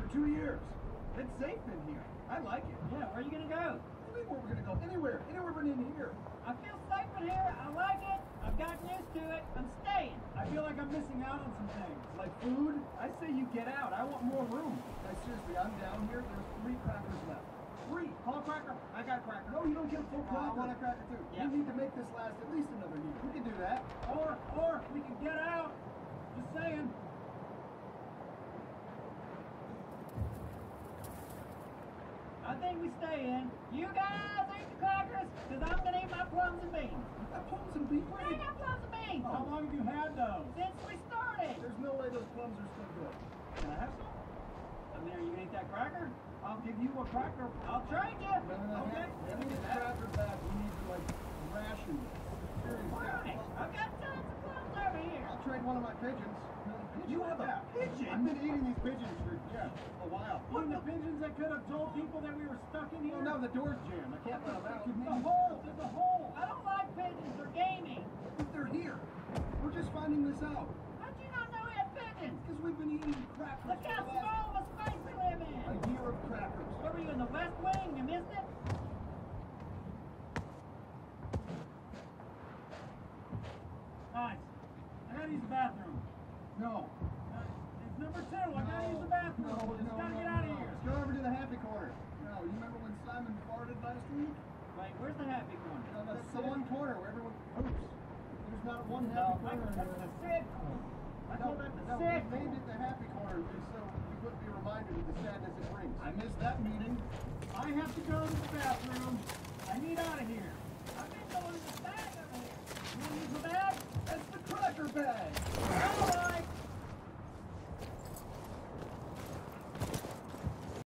For two years. It's safe in here. I like it. Yeah, where are you gonna go? What do you mean where we're gonna go? Anywhere. Anywhere but in here. I feel safe in here. I like it. I've gotten used to it. I'm staying. I feel like I'm missing out on some things. Like food? I say you get out. I want more room. Now, seriously, I'm down here. There's three crackers left. Three. Call a cracker. I got a cracker. No, you don't get a full Oh, cracker. I want a cracker too. Yeah. We need to make this last at least another year. We can do that. Or, or we can get out. Just saying. I think we stay in. You guys eat the crackers, because I'm going to eat my plums and beans. That plums and beef. I got plums and beans. How long have you had those? Since we started. There's no way those plums are still good. Can I have some? I mean, are you going to eat that cracker? I'll give you a cracker. I'll trade you. No, no, no. Okay. We have to get cracker back. We need to like ration this. Seriously. Why? I've got tons of plums over here. I'll trade one of my pigeons. You have a pigeon? I've been eating these pigeons for yeah, a while. One of the pigeons that could have told people that we were stuck in here. Well, now the door's jammed. I can't let them out. The hole. There's a hole. I don't like pigeons. They're gaming. But they're here. We're just finding this out. How'd you not know we had pigeons? Because we've been eating crackers Look how small of a space we live in. a year of crackers. What were you in the West Wing? You missed it? Nice. I use the bathroom. No. Uh, it's number two. I gotta use the bathroom. No, Just no, gotta no, get out of here. Let's go over to the happy corner. No, you remember when Simon farted last week? Wait, where's the happy corner? No, that's the one corner where everyone poops. There's not one happy I, corner in that's the sad corner. I call that the no, sad we named it the happy corner just so we wouldn't be reminded of the sadness it brings. I missed that meeting. I have to go to the bathroom. I need out of here. I've been to